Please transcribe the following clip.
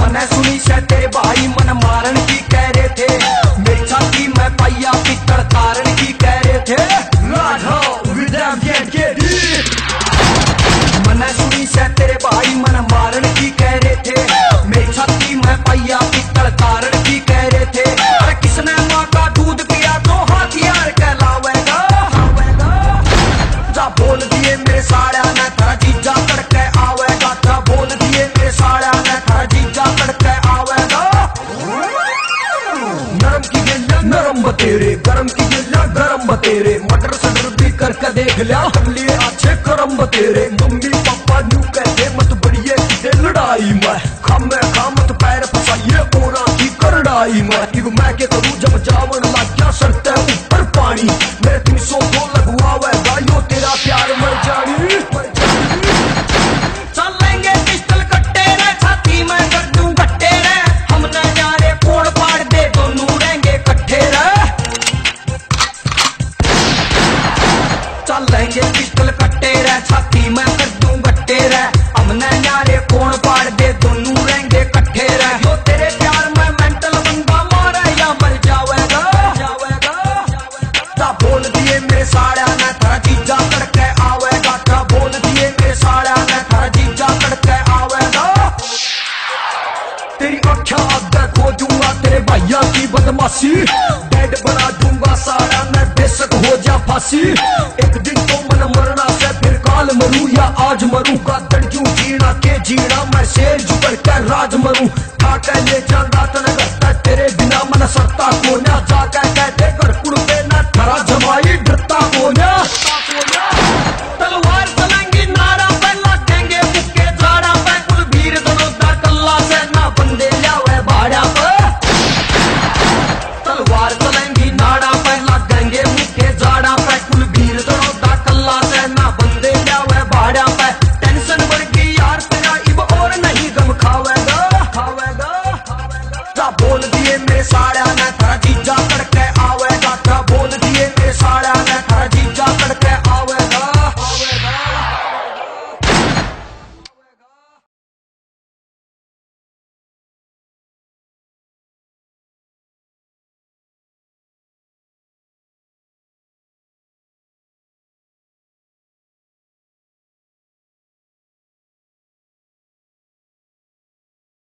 मैंने सुनी से तेरे भाई, मन मारन की कह रहे थे। मेरी छाती में कारण की कह रहे थे। मैंने सुनी से तेरे भाई, मन मारन की नरम बतेरे गरम की गिल्ला गरम बतेरे। मटर सटर भी करके देख लिया अच्छे चलेंगे पिस्टल कट्टे रे छाती में कर दूँ गट्टे रे हम यारे कोड़ पाड़ दे दोनों रहेंगे कट्ठे रे यो तेरे प्यार में मेंटल बंदा मारे या मर जावेगा ता बोल दिए मेरे साड़ा ने थारा जीजा तड़के आवेगा ता बोल दिए मेरे साड़ा ने थारा जीजा तड़के आवेगा तेरी आख्या अगर खोजूँगा तेरे भैया की बदमाशी बेड बना दूँगा सारा मैं बेशक हो जा फांसी मरू या आज मरू? का तड़क्यू जीना के जीना? मैं शेर जुगड़ कर राज मरू? के ले जाता रस्ता तेरे बिना मन सत्ता को ना जाकर कहते कर sorry.